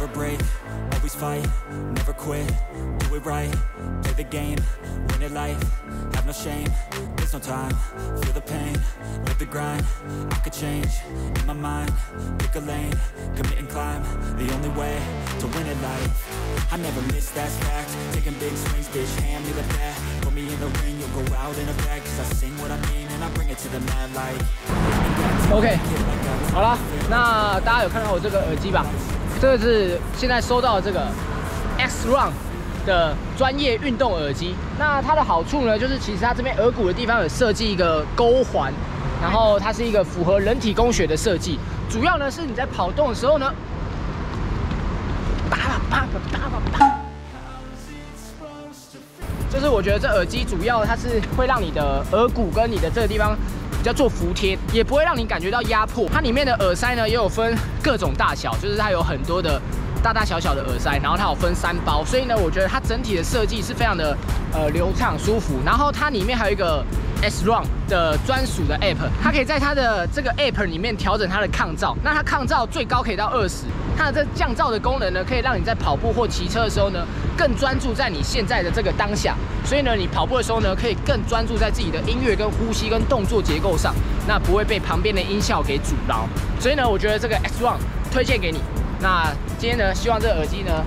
never break, always fight, never quit, do it right, play the game, win it life, have no shame, there's no time, feel the pain, live the grind, I could change, in my mind, pick a lane, commit and climb, the only way to win it life, I never miss that's fact, taking big swings, bitch, hand me the bat, put me in the ring, you'll go out in a bag, cause I sing what I mean and I bring it to the mad light. OK，好了，那大家有看到我这个耳机吧？ 这个是现在收到的这个 X Run 的专业运动耳机。那它的好处呢，就是其实它这边耳骨的地方有设计一个勾环，然后它是一个符合人体工学的设计。主要呢是你在跑动的时候呢，叭叭叭叭叭，就是我觉得这耳机主要它是会让你的耳骨跟你的这个地方。叫做服帖，也不会让你感觉到压迫。它里面的耳塞呢，也有分各种大小，就是它有很多的大大小小的耳塞，然后它有分三包，所以呢，我觉得它整体的设计是非常的呃流畅舒服。然后它里面还有一个 S Run 的专属的 App，它可以在它的这个 App 里面调整它的抗噪，那它抗噪最高可以到二十。它的这降噪的功能呢，可以让你在跑步或骑车的时候呢，更专注在你现在的这个当下。所以呢，你跑步的时候呢，可以更专注在自己的音乐、跟呼吸、跟动作结构上，那不会被旁边的音效给阻挠。所以呢，我觉得这个 X One 推荐给你。那今天呢，希望这个耳机呢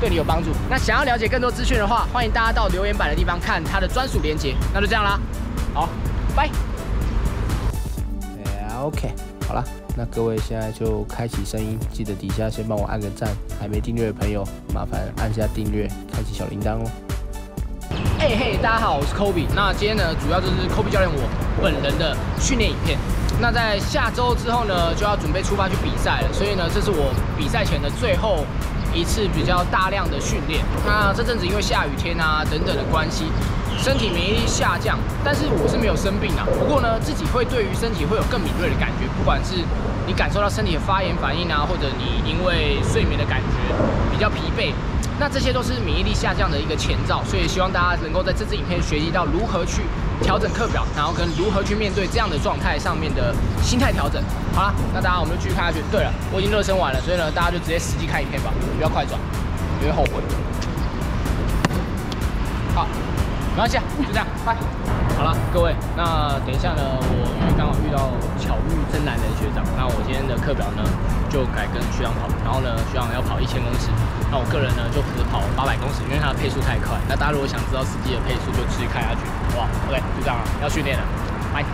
对你有帮助。那想要了解更多资讯的话，欢迎大家到留言板的地方看它的专属链接。那就这样啦，好，拜。OK，好了。那各位现在就开启声音，记得底下先帮我按个赞，还没订阅的朋友麻烦按下订阅，开启小铃铛哦。嘿嘿，大家好，我是 Kobe。那今天呢，主要就是 Kobe 教练我本人的训练影片。那在下周之后呢，就要准备出发去比赛了，所以呢，这是我比赛前的最后一次比较大量的训练。那这阵子因为下雨天啊等等的关系。身体免疫力下降，但是我是没有生病啊。不过呢，自己会对于身体会有更敏锐的感觉，不管是你感受到身体的发炎反应啊，或者你因为睡眠的感觉比较疲惫，那这些都是免疫力下降的一个前兆。所以希望大家能够在这支影片学习到如何去调整课表，然后跟如何去面对这样的状态上面的心态调整。好了，那大家我们就继续看下去。对了，我已经热身完了，所以呢，大家就直接实际看影片吧，不要快转，因为后悔。好。没关系，就这样，拜。好了，各位，那等一下呢，我因为刚好遇到巧遇真男人学长，那我今天的课表呢就改跟学长跑，然后呢学长要跑一千公尺，那我个人呢就负责跑八百公尺，因为他的配速太快。那大家如果想知道实际的配速，就继续看下去，好不好？OK，就这样了，要训练了，拜。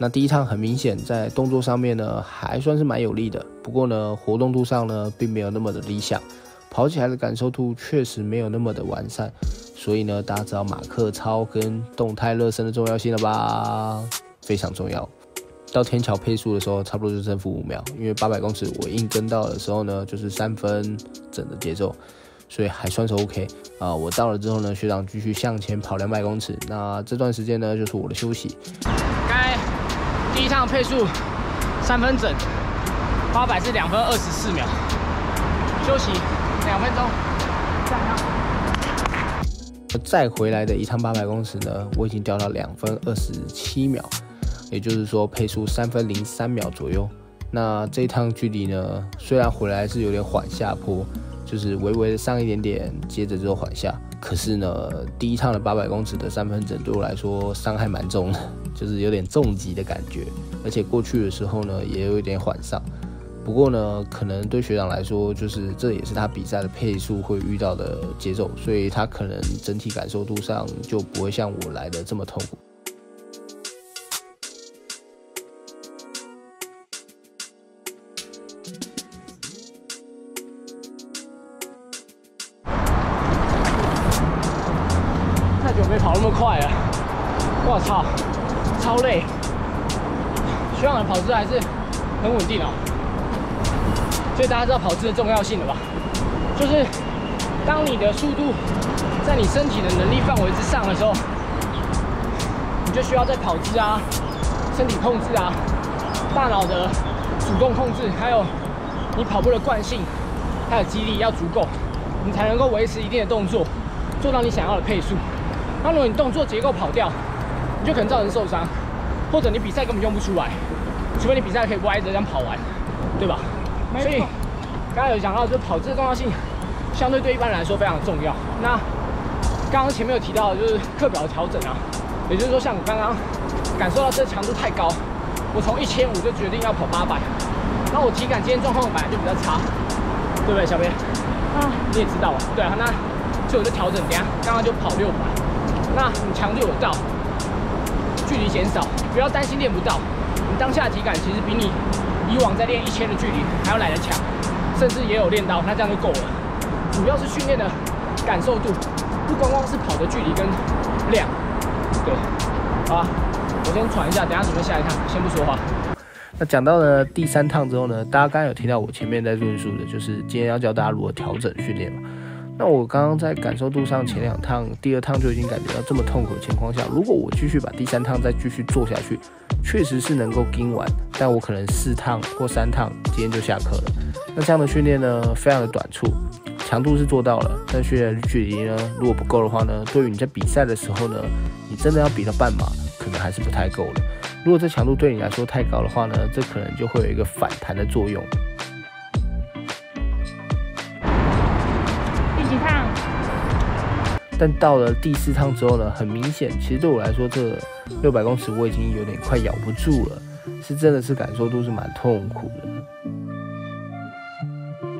那第一趟很明显在动作上面呢还算是蛮有力的，不过呢 活动度上呢并没有那么的理想，跑起来的感受度确实没有那么的完善。所以呢，大家知道马克操跟动态热身的重要性了吧？非常重要。到天桥配速的时候，差不多就正负五秒，因为八百公尺我硬跟到的时候呢，就是三分整的节奏，所以还算是 OK 啊。我到了之后呢，学长继续向前跑两百公尺，那这段时间呢，就是我的休息。该第一趟配速三分整，八百是两分二十四秒，休息两分钟，加油。再回来的一趟八百公尺呢，我已经掉到两分二十七秒，也就是说配速三分零三秒左右。那这一趟距离呢，虽然回来是有点缓下坡，就是微微的上一点点，接着就缓下。可是呢，第一趟的八百公尺的三分整对我来说伤害蛮重的，就是有点重击的感觉，而且过去的时候呢，也有一点缓上。不过呢，可能对学长来说，就是这也是他比赛的配速会遇到的节奏，所以他可能整体感受度上就不会像我来的这么痛苦。太久没跑那么快了，我操，超累。学长的跑姿还是很稳定哦。所以大家知道跑姿的重要性了吧？就是当你的速度在你身体的能力范围之上的时候，你就需要在跑姿啊、身体控制啊、大脑的主动控制，还有你跑步的惯性，还有肌力要足够，你才能够维持一定的动作，做到你想要的配速。那如果你动作结构跑掉，你就可能造成受伤，或者你比赛根本用不出来，除非你比赛可以歪着这样跑完，对吧？所以刚刚有讲到，就跑姿的重要性，相对对一般人来说非常重要。那刚刚前面有提到，就是课表的调整啊，也就是说，像我刚刚感受到这强度太高，我从一千五就决定要跑八百，那我体感今天状况本来就比较差，对不对，小编？啊，你也知道啊，对啊，那所以我就调整，等下刚刚就跑六百，那你强度有到，距离减少，不要担心练不到，你当下的体感其实比你以往在练一千的距离还要来得强。甚至也有练到，那这样就够了。主要是训练的感受度，不光光是跑的距离跟量。对，好啊，我先喘一下，等下准备下一趟，先不说话。那讲到了第三趟之后呢，大家刚刚有听到我前面在论述的，就是今天要教大家如何调整训练嘛。那我刚刚在感受度上，前两趟、第二趟就已经感觉到这么痛苦的情况下，如果我继续把第三趟再继续做下去，确实是能够跟完，但我可能四趟或三趟今天就下课了。那这样的训练呢，非常的短促，强度是做到了，但训练距离呢，如果不够的话呢，对于你在比赛的时候呢，你真的要比到半马，可能还是不太够了。如果这强度对你来说太高的话呢，这可能就会有一个反弹的作用。但到了第四趟之后呢，很明显，其实对我来说，这六百公尺我已经有点快咬不住了，是真的是感受度是蛮痛苦的。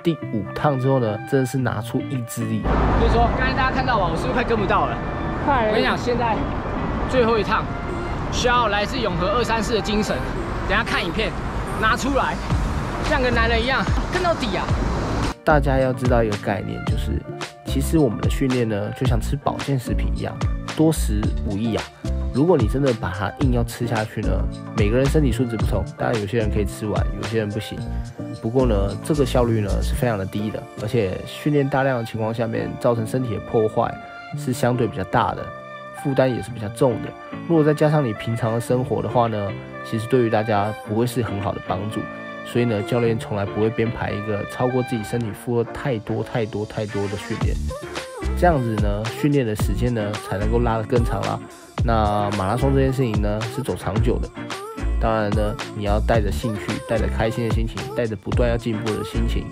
第五趟之后呢，真的是拿出意志力。所以说，刚才大家看到吧，我是不是快跟不到了？快！我跟你讲，现在最后一趟需要来自永和二三四的精神。等下看影片，拿出来，像个男人一样跟到底啊！大家要知道一个概念，就是。其实我们的训练呢，就像吃保健食品一样，多食无益啊。如果你真的把它硬要吃下去呢，每个人身体素质不同，当然有些人可以吃完，有些人不行。不过呢，这个效率呢是非常的低的，而且训练大量的情况下面，造成身体的破坏是相对比较大的，负担也是比较重的。如果再加上你平常的生活的话呢，其实对于大家不会是很好的帮助。所以呢，教练从来不会编排一个超过自己身体负荷太多、太多、太多的训练，这样子呢，训练的时间呢才能够拉得更长啦。那马拉松这件事情呢，是走长久的，当然呢，你要带着兴趣、带着开心的心情、带着不断要进步的心情，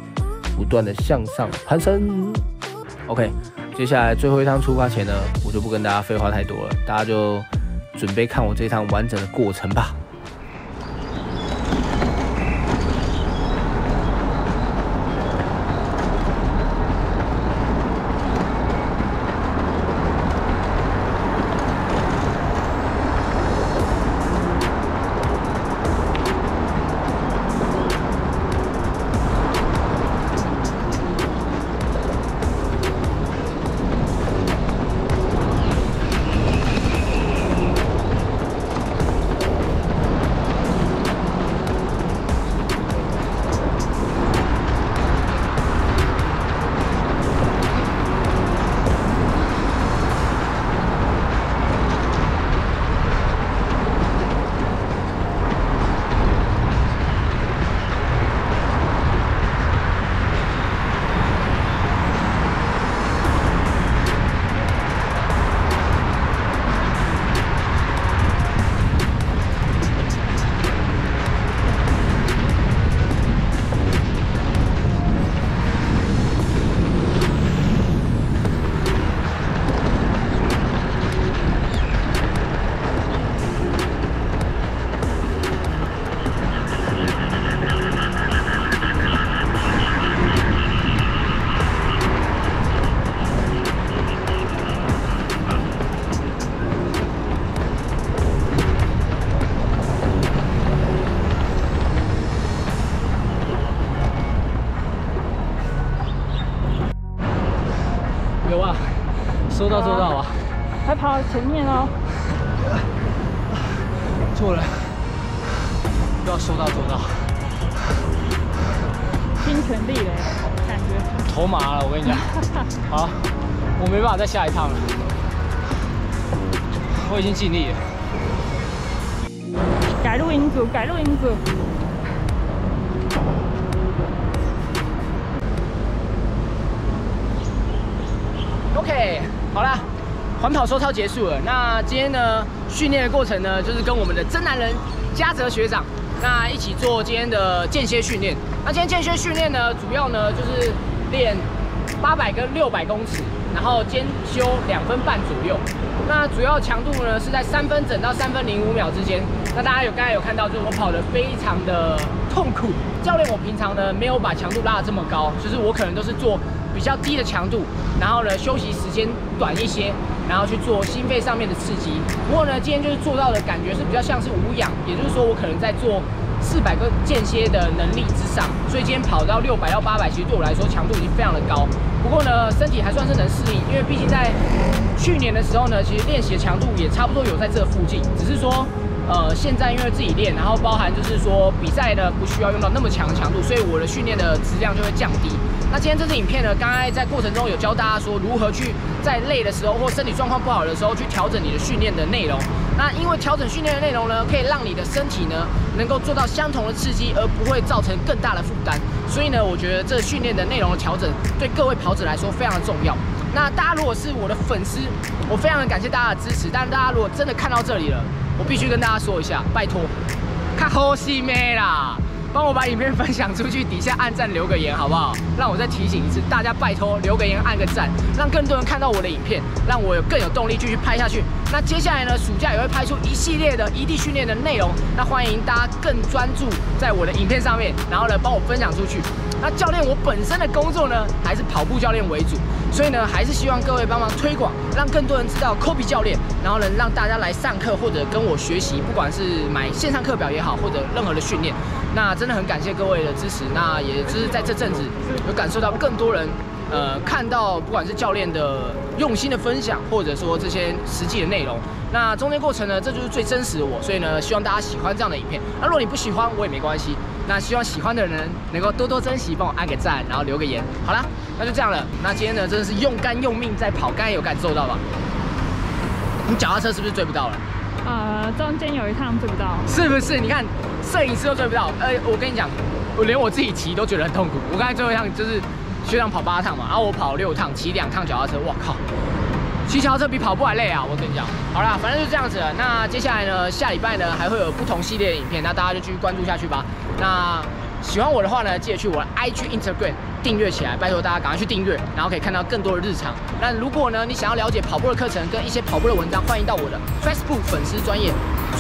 不断的向上攀升。OK，接下来最后一趟出发前呢，我就不跟大家废话太多了，大家就准备看我这趟完整的过程吧。说到收到啊！还跑前面哦。错了，要收到收到。拼全力嘞，感觉。头麻了，我跟你讲。好，我没办法再下一趟了。我已经尽力了。改录音组，改录音组。OK。好啦，环跑收操结束了。那今天呢，训练的过程呢，就是跟我们的真男人嘉泽学长那一起做今天的间歇训练。那今天间歇训练呢，主要呢就是练八百跟六百公尺，然后兼修两分半左右。那主要强度呢是在三分整到三分零五秒之间。那大家有刚才有看到，就是我跑得非常的痛苦。教练我平常呢没有把强度拉得这么高，就是我可能都是做比较低的强度，然后呢休息时间短一些，然后去做心肺上面的刺激。不过呢今天就是做到的感觉是比较像是无氧，也就是说我可能在做四百个间歇的能力之上，所以今天跑到六百到八百，其实对我来说强度已经非常的高。不过呢身体还算是能适应，因为毕竟在去年的时候呢，其实练习的强度也差不多有在这附近，只是说。呃，现在因为自己练，然后包含就是说比赛呢不需要用到那么强的强度，所以我的训练的质量就会降低。那今天这支影片呢，刚才在过程中有教大家说如何去在累的时候或身体状况不好的时候去调整你的训练的内容。那因为调整训练的内容呢，可以让你的身体呢能够做到相同的刺激，而不会造成更大的负担。所以呢，我觉得这训练的内容的调整对各位跑者来说非常的重要。那大家如果是我的粉丝，我非常的感谢大家的支持。但是大家如果真的看到这里了，我必须跟大家说一下，拜托，看好戏没啦，帮我把影片分享出去，底下按赞留个言好不好？让我再提醒一次，大家拜托留个言按个赞，让更多人看到我的影片，让我有更有动力继续拍下去。那接下来呢，暑假也会拍出一系列的异地训练的内容，那欢迎大家更专注在我的影片上面，然后呢帮我分享出去。那教练我本身的工作呢，还是跑步教练为主。所以呢，还是希望各位帮忙推广，让更多人知道 Kobe 教练，然后呢，让大家来上课或者跟我学习，不管是买线上课表也好，或者任何的训练，那真的很感谢各位的支持。那也就是在这阵子，有感受到更多人，呃，看到不管是教练的用心的分享，或者说这些实际的内容。那中间过程呢，这就是最真实的我。所以呢，希望大家喜欢这样的影片。那如果你不喜欢，我也没关系。那希望喜欢的人能够多多珍惜，帮我按个赞，然后留个言。好啦，那就这样了。那今天呢，真的是用肝用命在跑，刚才有感受到吧？你脚踏车是不是追不到了？呃，中间有一趟追不到。是不是？你看，摄影师都追不到。呃，我跟你讲，我连我自己骑都觉得很痛苦。我刚才最后一趟就是学长跑八趟嘛，然后我跑六趟，骑两趟脚踏车，我靠！骑脚踏车比跑步还累啊！我跟你讲，好啦，反正就这样子了。那接下来呢，下礼拜呢还会有不同系列的影片，那大家就继续关注下去吧。那喜欢我的话呢，记得去我的 IG Instagram 订阅起来，拜托大家赶快去订阅，然后可以看到更多的日常。那如果呢你想要了解跑步的课程跟一些跑步的文章，欢迎到我的 Facebook 粉丝专业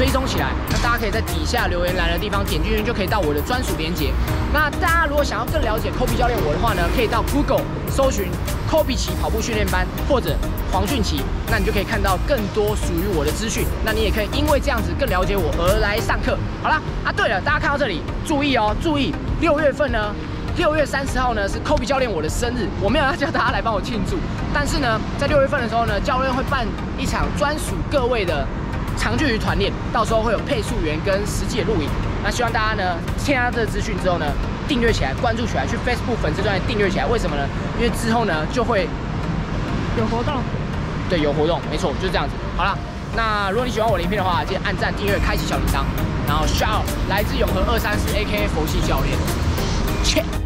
追踪起来。那大家可以在底下留言栏的地方点进去，就可以到我的专属链接。那大家如果想要更了解 Kobe 教练我的话呢，可以到 Google 搜寻 Kobe 奇跑步训练班或者黄俊奇，那你就可以看到更多属于我的资讯。那你也可以因为这样子更了解我而来上课。好啦，啊对了，大家看到这里注意哦，注意六月份呢，六月三十号呢是 Kobe 教练我的生日，我没有要叫大家来帮我庆祝，但是呢，在六月份的时候呢，教练会办一场专属各位的长距离团练，到时候会有配速员跟实际的录影。那希望大家呢，听到这个资讯之后呢，订阅起来，关注起来，去 Facebook 粉丝专页订阅起来。为什么呢？因为之后呢就会有活动。对有活动，没错，就是这样子。好了，那如果你喜欢我的影片的话，记得按赞、订阅、开启小铃铛，然后 shout 来自永和二三四，A.K.A 佛系教练，切。